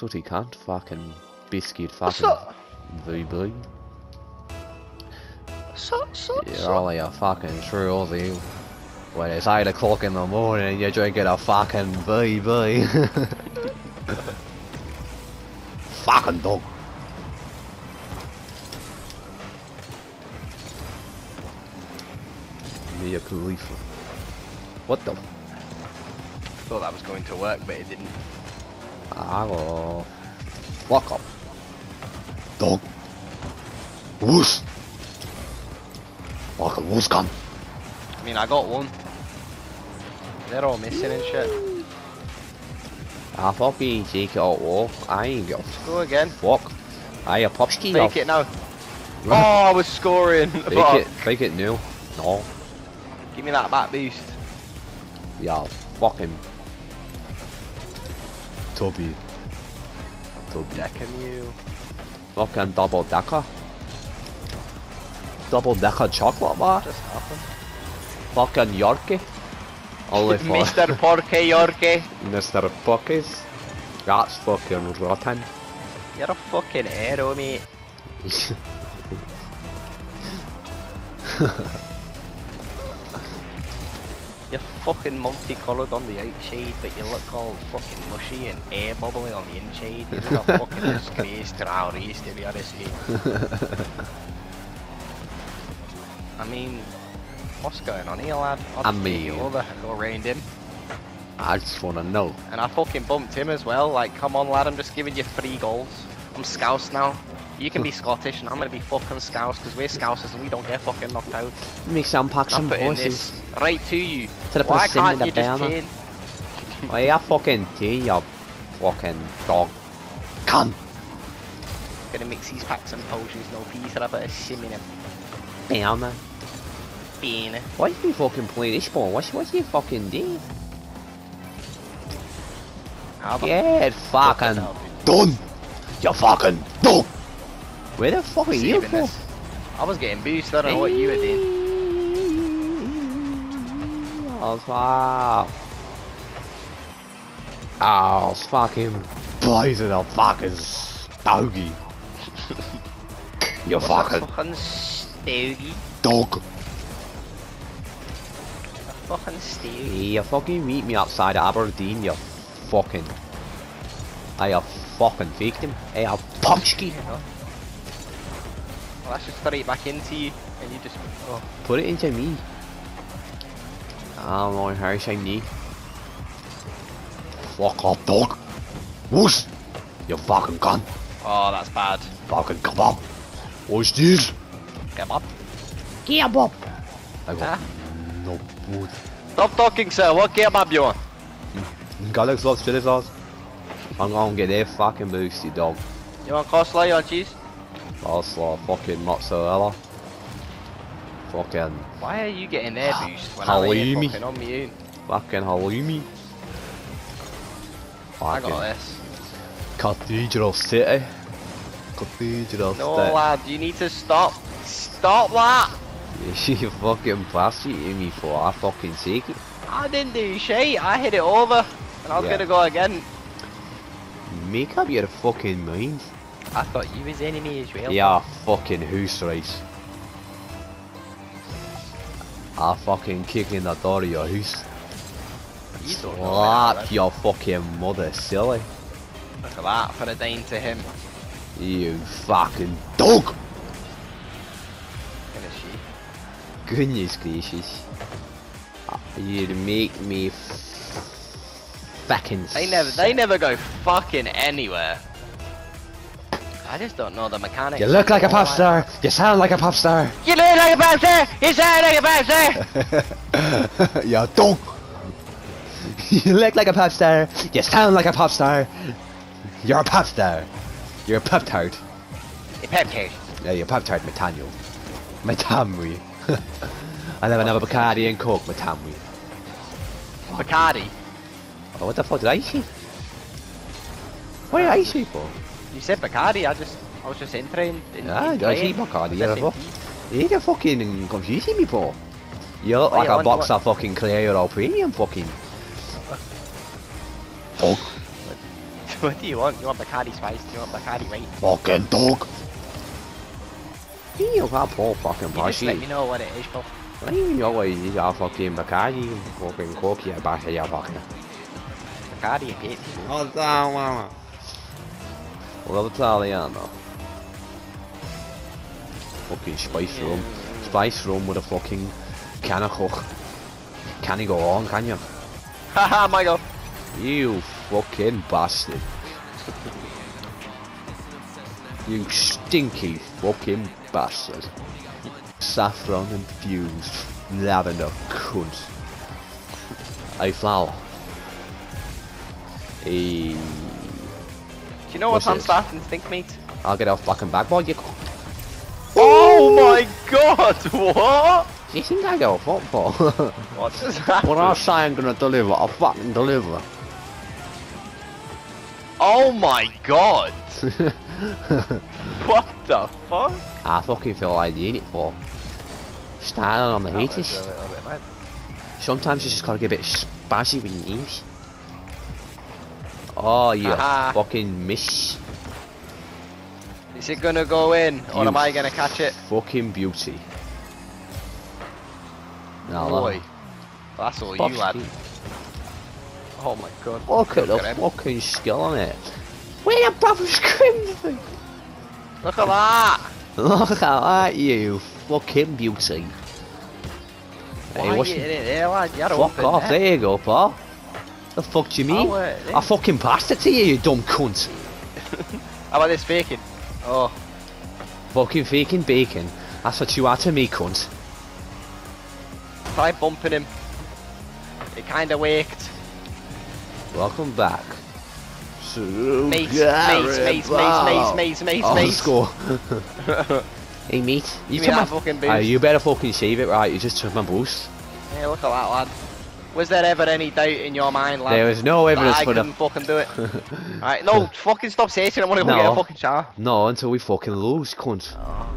But he can't fucking biscuit fucking up? VB. So, so, You're only a fucking true Aussie. When it's 8 o'clock in the morning and you're drinking a fucking VB. fucking dog. Mia Khalifa. What the? thought that was going to work, but it didn't. Hello. Fuck up. Dog. Whoosh. Fucking whoosh gun. I mean, I got one. They're all missing and shit. I fucking take it out wall. I ain't got Go again. fuck. I a popski Fake it now. Oh, I was scoring. Fuck. it, fake it new. No. Give me that back boost. Yeah, fucking. Toby. Toby. Decking you. Fucking double decker. Double decker chocolate bar. Just happened. Fucking Yorkie. Only for Mr. Porky Yorkie. Mr. Buckies. That's fucking rotten. You're a fucking hero, mate. You're fucking multicoloured on the outside, but you look all fucking mushy and air bubbly on the inside. You're a fucking disgrace to our race, to be honest with you. I mean, what's going on here, lad? I'll I just take you mean- over go round him. I just wanna know. And I fucking bumped him as well. Like, come on, lad, I'm just giving you three goals. I'm Scouse now. You can be Scottish, and I'm gonna be fucking Scouse, because we're Scousers and we don't get fucking knocked out. Make some pack some voices. right to you. To the Why can't in the you just change? Oh, yeah, fucking tea, you fucking dog. Come. Gonna mix these packs and potions, no peas, and I put a sim in them. Banner. Bean. Why you fucking play this ball? What's what's you fucking a Get fucking done. You fucking done. Where the fuck are you from? this. I was getting boosted, I don't know what you were doing. Oh fuck. Oh, fucking blazing a fucking stogie. you What's fucking fucking stogie? dog. A fucking stogie. You fucking meet me outside Aberdeen, you fucking. I have fucking faked him. I have. You know? Well, that's just straight back into you, and you just. Oh. Put it into me. Ah, I don't know how to me. Fuck off, dog. Whoosh. You fucking cunt. oh, that's bad. Fucking kebab. What's this? Kebab. Kebab. I got Huh? no food. Stop talking, sir. What kebab you want? Garlic sauce, chili sauce. I'm gonna get their fucking boosty dog. You want coleslaw? You want cheese? Also, fucking mozzarella. Fucking, Why are you getting their ah, boost when I'm Halloumi. fucking on my own? fucking halloumi. I got this. Cathedral City. Cathedral No, City. lad, you need to stop. Stop that! you fucking prostituting me for I fucking sake. I didn't do shit. I hit it over, and I was Yeah. gonna go again. Make up your fucking mind. I thought you was enemy as well. Yeah, fucking hoose race. I fucking kick in the door of your house. You don't know that, Slap your fucking mother silly. Look at that for a dime to him. You fucking dog! Gonna she. Goodness gracious. Uh, You make me fucking They never, they never go fucking anywhere. I just don't know the mechanics. You look like a pop star. You sound like a pop star. You look like a pop star. You sound like a pop star. you dog. you look like a pop star. You sound like a pop star. You're a pop star. You're a pop tart. You pep cake. Yeah, you're a pop tart, Metanio. Metamwi. I never another Bacardi and Coke, Metamwi. Bacardi. Oh, what the fuck did I say? What did I say for? You said Bacardi. I just, I was just entering. In, Yeah, in I see. Bacardi, As yeah, if fuck. indeed. You're fucking confusing me, bro. You look Oh, like yeah, a on box what- of fucking clear or premium fucking. Fuck. what do you want? You want Bacardi Spice? Do you want Bacardi White? Fucking dog. You can't pull fucking You just let me know what it is, Paul. You know what you got ah, fucking Bacardi, fucking coke, yeah, back here, fucking. Bacardi and Pete. Oh, damn, mama. Well, Italiano. Fucking spice rum. Spice rum with a fucking can of coke. Can you go on, can you? Haha, Michael. You fucking bastard. You stinky fucking bastard. Saffron infused lavender cunt. Hey, flower. Hey, Do you know What's what I'm this? starting to think, mate? I'll get off fucking back, boy. You, Oh my god, what? you think I go football? What does that what I say I'm gonna deliver, I'll fucking deliver. Oh my god! What the fuck? I fucking feel like the unit for. Styling on the That was heaters. a little bit mad. Sometimes you just gotta get a bit spazzy when you need. Oh, you Aha. fucking miss. Is it gonna go in, or You am I gonna catch it? Fucking beauty. No, Boy. That's all you, lad. Bobsky. Oh my god. Look at the fucking skill on it. Where the brothers Crimson? Look at that! Look at that, you fucking beauty. Why Hey, are you in it there, lad? You're Fuck off, there. there you go, pal. The fuck do you mean? Oh, uh, I fucking passed it to you, you dumb cunt. How about this faking? Oh, Fucking faking bacon. That's what you are to me, cunt. try bumping him. It kinda worked. Welcome back. So, Oh, score. hey, mate. You Give me took that my... fucking Ah, boost. you better fucking save it, right? You just took my boost. Yeah, look at that, lad. Was there ever any doubt in your mind, lad? There was no that evidence I for couldn't the... fucking do it. Alright, no, fucking stop saying it. I want to go No. get a fucking shower. No, until we fucking lose, cunt. Oh.